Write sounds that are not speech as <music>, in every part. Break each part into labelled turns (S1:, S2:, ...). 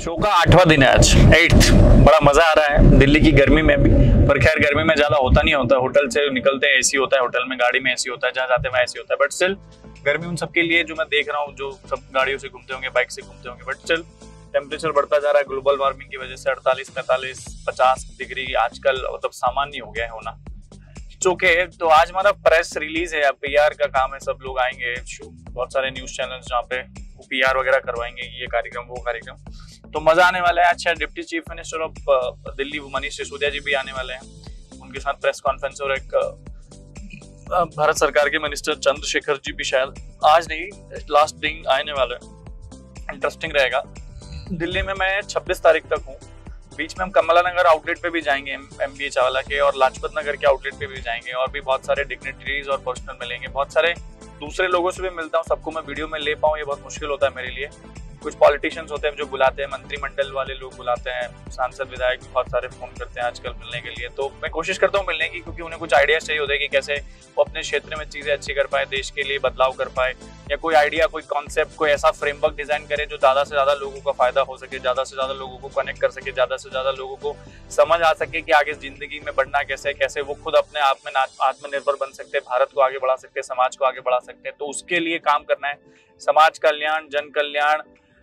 S1: Show का आठवां दिन है आज। एट्थ बड़ा मज़ा आ रहा है। दिल्ली की गर्मी में भी। पर खैर, गर्मी में ज़्यादा होता नहीं होता। होटल से निकलते हैं, एसी होता है, होटल में गाड़ी में एसी होता है, जहाँ जाते हैं वहाँ एसी होता है। बट स्टिल गर्मी उन सबके लिए जो मैं देख रहा हूँ, जो सब गाड़ियों से घूमते होंगे बाइक से घूमते होंगे बट स्टिल टेम्परेचर बढ़ता जा रहा है। ग्लोबल वार्मिंग की वजह से अड़तालीस, पैंतालीस, पचास डिग्री आजकल मतलब सामान्य हो गया है होना। ओके तो आज हमारा प्रेस रिलीज़ है। पीआर का काम है। सब लोग आएँगे। बहुत सारे न्यूज़ चैनल जहाँ पे पीआर वगैरह करवाएँगे। ये कार्यक्रम, वो कार्यक्रम। तो मज़ा आने वाला है। अच्छा deputy chief minister of Delhi Manish Sisodia ji भी आने वाले हैं। उनके साथ प्रेस कॉन्फ्रेंस और एक भारत सरकार के मिनिस्टर चंद्रशेखर जी भी शायद आज नहीं लास्ट दिन आने वाले हैं। इंटरेस्टिंग रहेगा। दिल्ली में मैं 26 तारीख तक हूँ। बीच में हम कमला नगर आउटलेट पे भी जाएँगे, एम बी चावला के, और लाजपत नगर के आउटलेट पे भी जाएँगे, और भी बहुत सारे डिग्नेटरीज और पर्सनल मिलेंगे। बहुत सारे दूसरे लोगों से भी मिलता हूँ, सबको मैं वीडियो में ले पाऊँ, ये बहुत मुश्किल होता है मेरे लिए। कुछ पॉलिटिशियंस होते हैं जो बुलाते हैं, मंत्रिमंडल वाले लोग बुलाते हैं, सांसद, विधायक बहुत सारे फ़ोन करते हैं आजकल मिलने के लिए। तो मैं कोशिश करता हूँ मिलने की, क्योंकि उन्हें कुछ आइडियाज़ चाहिए होते हैं कि कैसे वो अपने क्षेत्र में चीज़ें अच्छी कर पाए, देश के लिए बदलाव कर पाए, या कोई आइडिया कोई कॉन्सेप्ट कोई ऐसा फ्रेमवर्क डिज़ाइन करे जो ज़्यादा से ज़्यादा लोगों का फ़ायदा हो सके, ज़्यादा से ज़्यादा लोगों को कनेक्ट कर सके, ज़्यादा से ज़्यादा लोगों को समझ आ सके कि आगे ज़िंदगी में बढ़ना कैसे कैसे वो खुद अपने आप में आत्मनिर्भर बन सकते हैं, भारत को आगे बढ़ा सकते हैं, समाज को आगे बढ़ा सकते हैं। तो उसके लिए काम करना है। समाज कल्याण, जन कल्याण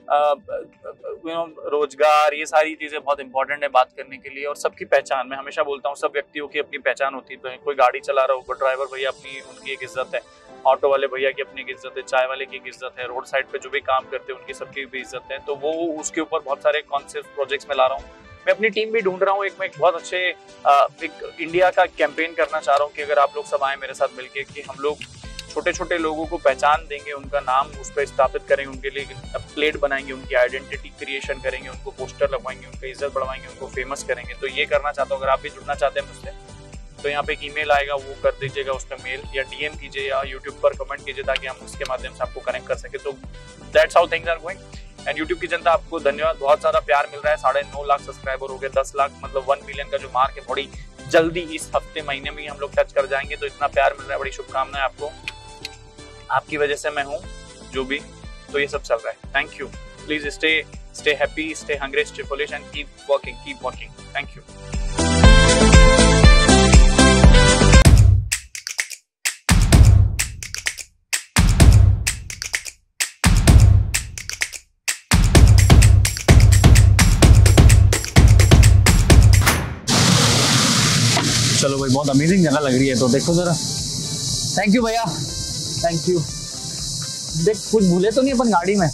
S1: यू नो रोज़गार, ये सारी चीज़ें बहुत इंपॉर्टेंट है बात करने के लिए और सबकी पहचान। मैं हमेशा बोलता हूँ, सब व्यक्तियों की अपनी पहचान होती है। कोई गाड़ी चला रहा हो ड्राइवर भैया अपनी, उनकी एक इज़्ज़त है। ऑटो वाले भैया की अपनी इज़्ज़त है, चाय वाले की इज़्ज़त है रोड साइड पे जो भी काम करते हैं, उनकी सबकी भी इज़्ज़त है। तो वो उसके ऊपर बहुत सारे कॉन्सेप्ट प्रोजेक्ट्स में ला रहा हूँ। मैं अपनी टीम भी ढूंढ रहा हूँ। एक, मैं एक बहुत अच्छे एक इंडिया का कैंपेन करना चाह रहा हूँ कि अगर आप लोग सब आए मेरे साथ मिलके, कि हम लोग छोटे छोटे लोगों को पहचान देंगे, उनका नाम उस पर स्थापित करेंगे, उनके लिए प्लेट बनाएँगे, उनकी आइडेंटिटी क्रिएशन करेंगे, उनको पोस्टर लगवाएँगे, उनका इज़्ज़त बढ़वाएँगे उनको फ़ेमस करेंगे। तो ये करना चाहता हूँ, अगर आप भी जुड़ना चाहते हैं मुझसे तो यहाँ पे एक ईमेल आएगा, वो कर दीजिएगा उस पर मेल या डीएम कीजिए, या यूट्यूब पर कमेंट कीजिए, ताकि हम उसके माध्यम से आपको कनेक्ट कर सके। तो that's how things are going and YouTube की जनता, आपको धन्यवाद। बहुत सारा प्यार मिल रहा है। साढ़े नौ लाख सब्सक्राइबर हो गए, दस लाख मतलब वन मिलियन का जो मार्क है, बड़ी जल्दी इस हफ़्ते, महीने में ही हम लोग टच कर जाएँगे। तो इतना प्यार मिल रहा है, बड़ी शुभकामनाएँ आपको। आपकी वजह से मैं हूँ, जो भी तो ये सब चल रहा है। Thank you please stay stay happy stay hungry stay foolish and keep working keep working thank you चलो भाई, बहुत अमेजिंग जगह लग रही है तो देखो जरा। थैंक यू भैया। थैंक यू देख, कुछ भूले तो नहीं अपन गाड़ी में?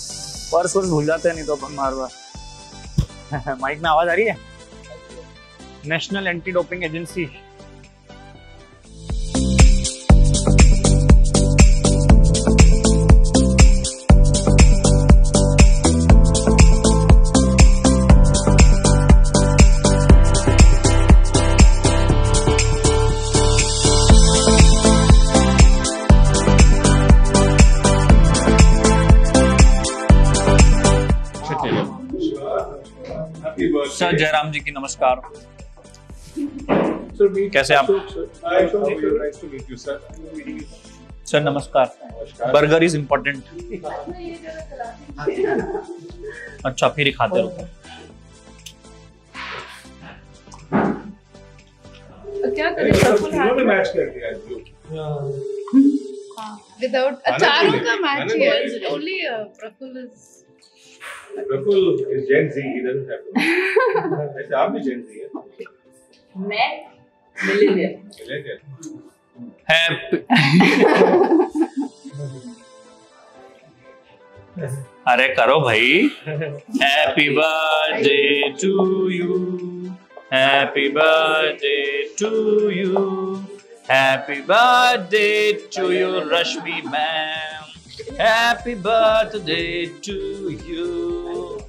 S1: पर्स वर्स भूल जाते हैं नहीं तो अपन मार बार। माइक <laughs> में आवाज़ आ रही है? National anti doping agency Jairam ji की नमस्कार। कैसे आप? सर नमस्कार। बर्गर इज़ इम्पोर्टेंट अच्छा फिर ही खाते रहो।
S2: क्या करें? मैच कर दिया विदाउट चारों का मैच है only Praful is
S3: Rakul is Gen Z, he doesn't have to. वैसे आप भी Gen Z है?
S2: मैं मिलेनियर
S3: मिलेनियर
S1: हैप्पी अरे करो भाई। Happy birthday to you happy birthday to you happy birthday to you Rashmi ma'am Happy birthday to you.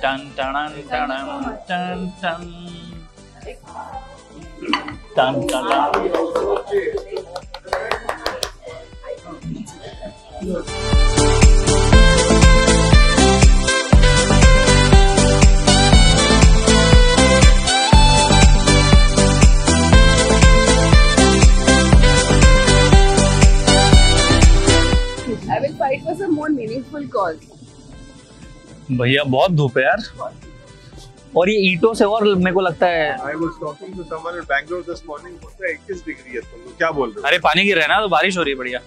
S1: Dun dun dun dun dun dun. Dun dun dun. भैया बहुत धूप है यार। और ये ईंटों से और मेरे को लगता है
S2: I was talking to someone in Bangalore this morning. बोलता 21 डिग्री तुम क्या बोल रहे हो?
S1: अरे पानी गिर रहा है ना तो बारिश हो रही है बढ़िया।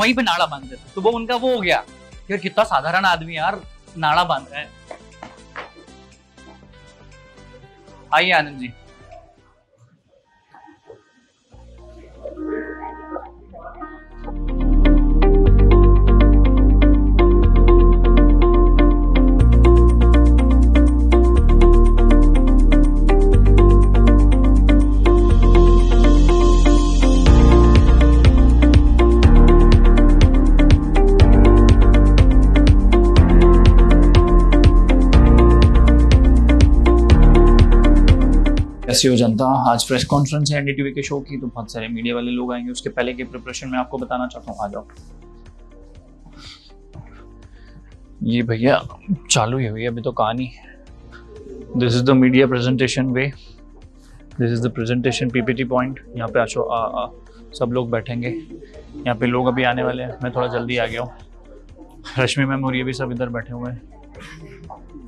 S1: वहीं पे नाड़ा बाँध देते तो वो उनका वो हो गया। यार कितना साधारण आदमी यार नाड़ा बाँध रहा है। आइए आनंद जी। कैसी हो जनता आज प्रेस कॉन्फ्रेंस है एनडीटीवी के शो की तो बहुत सारे मीडिया वाले लोग आएँगे उसके पहले के प्रिपरेशन में आपको बताना चाहता हूँ आ जाओ। ये भैया चालू ही हुई अभी तो कहानी। This is the media presentation way this is the presentation PPT point यहाँ पे आशो आ, आ, सब लोग बैठेंगे। यहाँ पे लोग अभी आने वाले हैं मैं थोड़ा जल्दी आ गया हूँ। रश्मि मैम और ये भी सब इधर बैठे हुए हैं।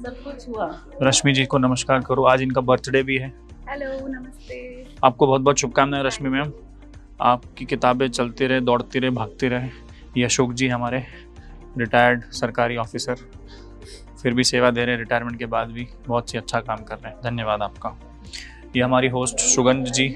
S4: सब कुछ हुआ।
S1: रश्मि जी को नमस्कार करो आज इनका बर्थडे भी है।
S4: हेलो नमस्ते।
S1: आपको बहुत बहुत शुभकामनाएँ रश्मि मैम। आपकी किताबें चलती रहे दौड़ती रहे भागती रहे। ये अशोक जी हमारे रिटायर्ड सरकारी ऑफिसर फिर भी सेवा दे रहे हैं रिटायरमेंट के बाद भी। बहुत ही अच्छा काम कर रहे हैं। धन्यवाद आपका। ये हमारी host Sugandh ji.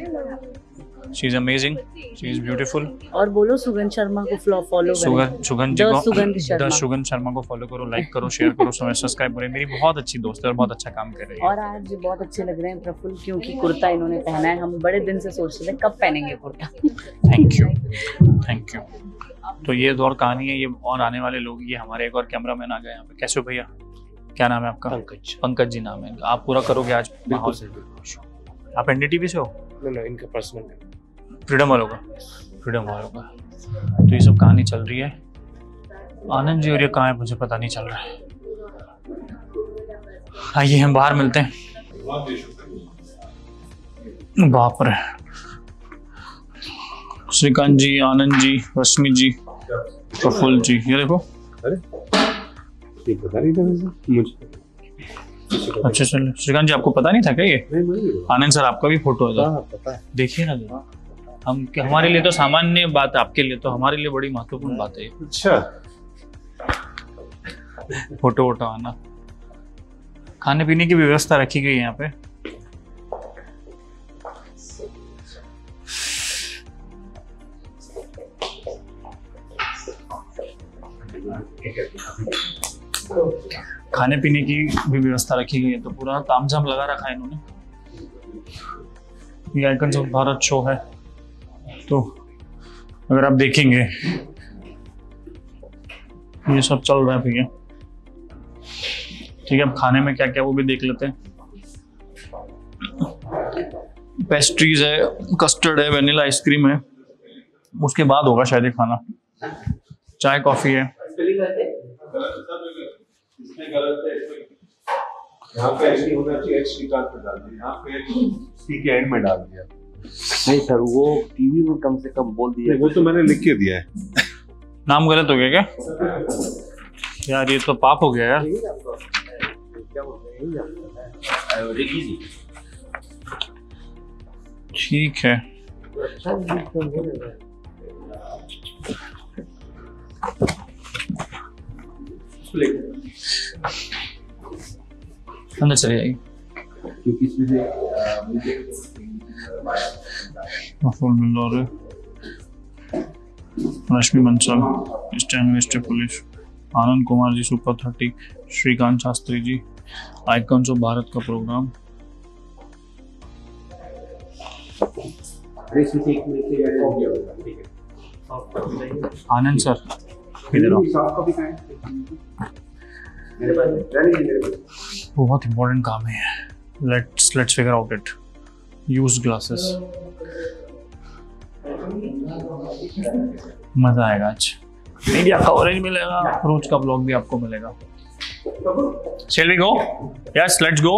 S1: She is amazing she is beautiful
S4: और बोलो सुगंध शर्मा को फॉलो करें।
S1: सुगंध सुगंध जी को
S4: सुगंध
S1: द
S4: शर्मा।
S1: सुगंध शर्मा को फॉलो करो लाइक करो शेयर करो <laughs> सब्सक्राइब करो। मेरी बहुत अच्छी दोस्त है और बहुत अच्छा काम कर रही है।
S4: और आज बहुत अच्छे लग रहे हैं प्रफुल्ल क्योंकि कुर्ता इन्होंने पहना है। हम बड़े दिन से सोच रहे थे कब पहनेंगे kurta.
S1: Thank you thank you तो ये दौर कहानी है ये और आने वाले लोग ये हमारे एक और कैमरामैन आ गए यहाँ पे। कैसे हो भैया? क्या नाम है आपका?
S5: पंकज।
S1: पंकज जी नाम है। आप पूरा करोगे आज?
S5: बिल्कुल
S1: आप एनडीटीवी से हो?
S5: नो नो इनका पर्सनल
S1: फ्रीडम वालों का फ्रीडम वालों का। तो ये सब कहानी चल रही है। आनंद जी और ये कहाँ है मुझे पता नहीं चल रहा है। आइए हम बाहर मिलते हैं। बाप रे। श्रीकांत जी आनंद जी रश्मि जी प्रफुल जी ये देखो।
S5: ये पता नहीं था मुझे
S1: अच्छा चलो श्रीकांत जी आपको पता नहीं था क्या ये? आनंद सर आपका भी फ़ोटो है
S5: हाँ है
S1: देखिए ना। हम हमारे लिए तो सामान्य बात आपके लिए तो हमारे लिए बड़ी महत्वपूर्ण बात है
S2: अच्छा।
S1: फ़ोटो वोटो आना। खाने पीने की व्यवस्था रखी गई है यहाँ पे। खाने पीने की भी व्यवस्था रखी गई है तो पूरा तामझाम लगा रखा है इन्होंने। ये आइकन्स ऑफ़ भारत शो है। तो अगर आप देखेंगे, ये सब चल रहा है भैया। ठीक है, अब खाने में क्या क्या वो भी देख लेते हैं। पेस्ट्रीज है कस्टर्ड है वेनिला आइसक्रीम है। उसके बाद होगा शायद ये खाना। चाय कॉफ़ी है।
S2: यहाँ पे एक्चुअली होना चाहिए एंड में डाल दिया।
S5: नहीं सर वो टीवी में कम से कम बोल दिया
S2: वो तो मैंने लिख के दिया है।
S1: नाम गलत हो गया क्या? यार ये तो पाप हो गया यार। ठीक है। अंदर चले जाइए।
S5: क्योंकि इसमें से अ,
S1: मिल रहा है Rashmi Bansal stand minister police Anand Kumar ji super thirty Shrikant Shastri ji icons of Bharat का प्रोग्राम आनंद सर इधर बहुत इंपॉर्टेंट काम है। Let's let's figure out it use glasses मज़ा आएगा आज। इंडिया कवरेज मिलेगा। रोज का ब्लॉग भी आपको मिलेगा। Shall we go? Yes, let's go.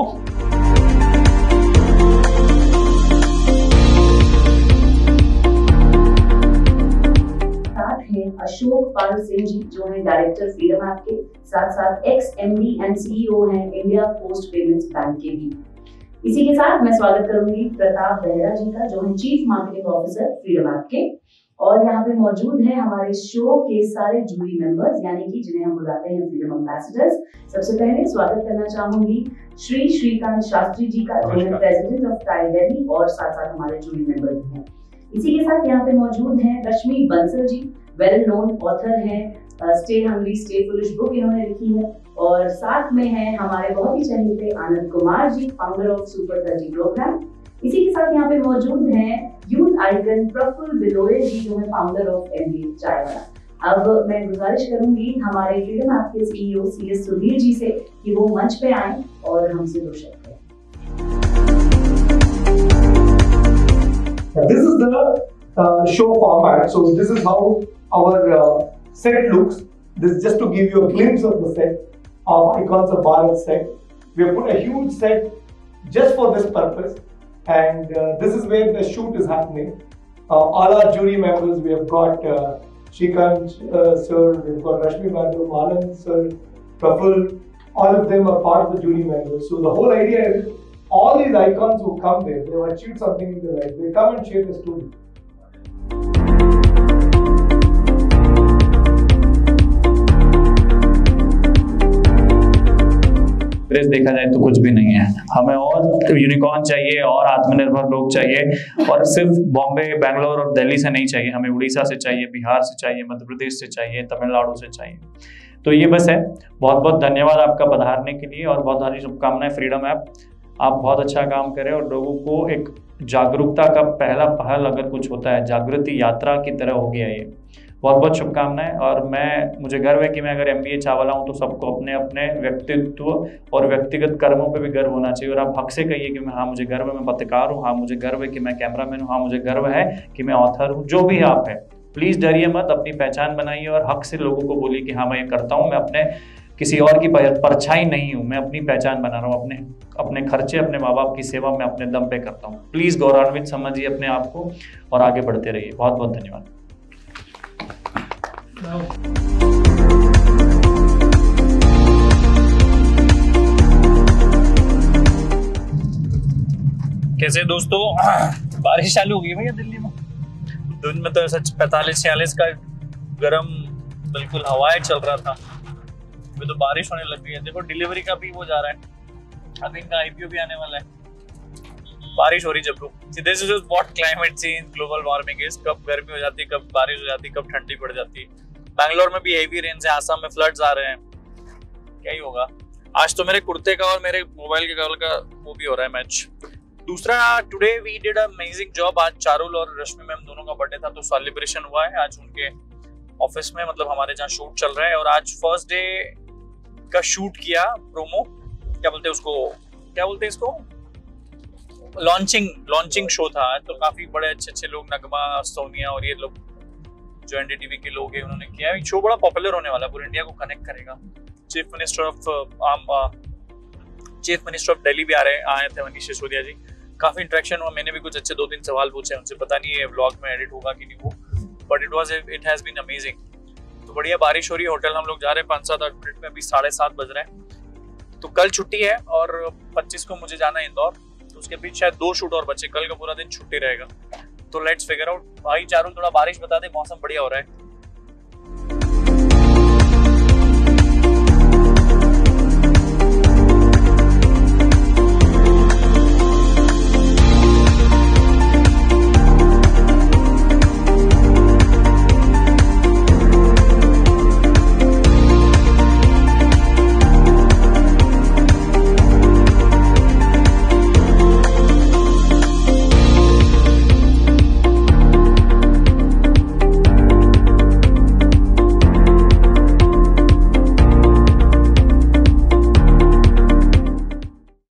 S4: Ashok Pal Singh ji जो हैं डायरेक्टर फ्रीडम ऐप के साथ साथ एक्स एमडी एंड सीईओ हैं इंडिया पोस्ट पेमेंट्स बैंक के भी। इसी के साथ मैं स्वागत करूँगी प्रताप बेहरा जी का जो है chief marketing officer freedom app के। और यहाँ पे मौजूद है हमारे शो के सारे जूरी मेंबर्स यानी कि जिन्हें हम बुलाते हैं फ्रीडम एम्बेसडर्स सबसे पहले स्वागत करना चाहूँगी श्री श्रीकांत शास्त्री जी का जो है प्रेसिडेंट ऑफ़ टाइल दिल्ली और साथ साथ हमारे जूरी मेंबर भी हैं। इसी के साथ यहाँ पे मौजूद हैं Rashmi Bansal ji well known author हैं। Stay Hungry Stay Foolish book इन्होंने लिखी है। और साथ में हैं हमारे बहुत ही चहेते Anand Kumar ji founder of super thirty programme इसी के साथ यहाँ पे मौजूद हैं यूथ आइकन प्रफुल्ल बिलोरे जी जो है फाउंडर ऑफ़ एमबी चाय वाला अब मैं गुजारिश करूँगी हमारे फ्रीडम ऐप के CEO C S Sudhir ji से कि वो मंच पे आए और हमसे दो शब्द
S6: Uh, This is the uh, show this is how our uh, set looks. This is just to give you a glimpse of the set of Icons of Bharat set. We have put a huge set just for this purpose, and uh, this is where the shoot is happening. Uh, all our jury members, we have got uh, uh, sir, we've got Rashmi Madam, Anand sir, Praful, all of them are part of the jury members. So the whole idea is all these icons who come there, they have achieved something in their life. They come and share the story.
S1: Press देखा जाए तो कुछ भी नहीं है। हमें और unicorn चाहिए, और आत्मनिर्भर लोग चाहिए, और सिर्फ़ बॉम्बे, बैंगलोर और दिल्ली से नहीं चाहिए। हमें उड़ीसा से चाहिए, बिहार से चाहिए, मध्य प्रदेश से चाहिए, तमिलनाडु से चाहिए। तो ये बस है। बहुत बहुत धन्यवाद आपका पधारने के लिए, और बहुत सारी शुभकामनाएँ फ्रीडम ऐप आप बहुत अच्छा काम करें, और लोगों को एक जागरूकता का पहला पहल अगर कुछ होता है, जागृति यात्रा की तरह हो गया ये। बहुत बहुत शुभकामनाएँ। और मैं, मुझे गर्व है कि मैं अगर एम बी ए चावला हूँ तो सबको अपने अपने व्यक्तित्व और व्यक्तिगत कर्मों पे भी गर्व होना चाहिए। और आप हक से कहिए कि मैं हाँ मुझे गर्व है, मैं पत्रकार हूँ। हाँ मुझे गर्व है कि मैं कैमरामैन हूँ। हाँ मुझे गर्व है कि मैं ऑथर हूँ। जो भी आप है प्लीज़ डरिए मत, अपनी पहचान बनाइए और हक से लोगों को बोलिए कि हाँ मैं ये करता हूँ, मैं अपने किसी और की परछाई नहीं हूँ। मैं अपनी पहचान बना रहा हूँ, अपने अपने खर्चे, अपने माँ बाप की सेवा मैं अपने दम पे करता हूँ। प्लीज़ गौरवान्वित समझिए अपने आप को और आगे बढ़ते रहिए। बहुत बहुत धन्यवाद। कैसे दोस्तों? बारिश चालू हो गई भैया दिल्ली में? दिन में तो ऐसा पैंतालीस, छियालीस का गर्म बिल्कुल हवाएँ चल रहा था। अभी तो बारिश होने लग गई है। देखो डिलीवरी का भी वो जा रहा है। अब इनका आईपीओ भी आने वाला है। बारिश हो रही जब लोग this is what climate change global warming is कब गर्मी हो जाती है, कब बारिश हो जाती है, कब ठंडी पड़ जाती है। बैंगलोर में भी हेवी रेंज है, आसाम में फ्लड्स आ रहे हैं। क्या ही होगा। आज तो मेरे कुर्ते का और मेरे मोबाइल के कवर का वो भी हो रहा है मैच दूसरा today we did amazing job आज चारुल और रश्मि मैम दोनों का बर्थडे था तो सेलिब्रेशन हुआ है। आज उनके ऑफ़िस में मतलब हमारे जहाँ शूट चल रहा है। और आज फ़र्स्ट डे का शूट किया प्रोमो क्या बोलते हैं उसको? क्या बोलते हैं इसको? लॉन्चिंग लॉन्चिंग शो था। तो काफ़ी बड़े अच्छे अच्छे लोग, नगमा, सोनिया और ये लोग जो एनडीटीवी के लोग हैं, उन्होंने किया है। शो बड़ा पॉपुलर होने वाला है, पूरे इंडिया को कनेक्ट करेगा। Chief minister of Aam chief minister of Delhi भी आ रहे आए थे मनीष सिसोदिया जी। काफ़ी इंटरेक्शन हुआ, मैंने भी कुछ अच्छे दो तीन सवाल पूछे, उनसे पता नहीं है व्लॉग में एडिट होगा कि नहीं वो but it was it has been amazing तो बढ़िया बारिश हो रही है होटल हम लोग जा रहे हैं, पाँच सात आठ मिनट में, अभी साढ़े सात बज रहे हैं। तो कल छुट्टी है और पच्चीस को मुझे जाना है इंदौर तो उसके बीच शायद दो शूट और बचे, कल का पूरा दिन छुट्टी रहेगा। तो लेट्स फिगर आउट भाई, चारों थोड़ा बारिश बता दे, मौसम बढ़िया हो रहा है।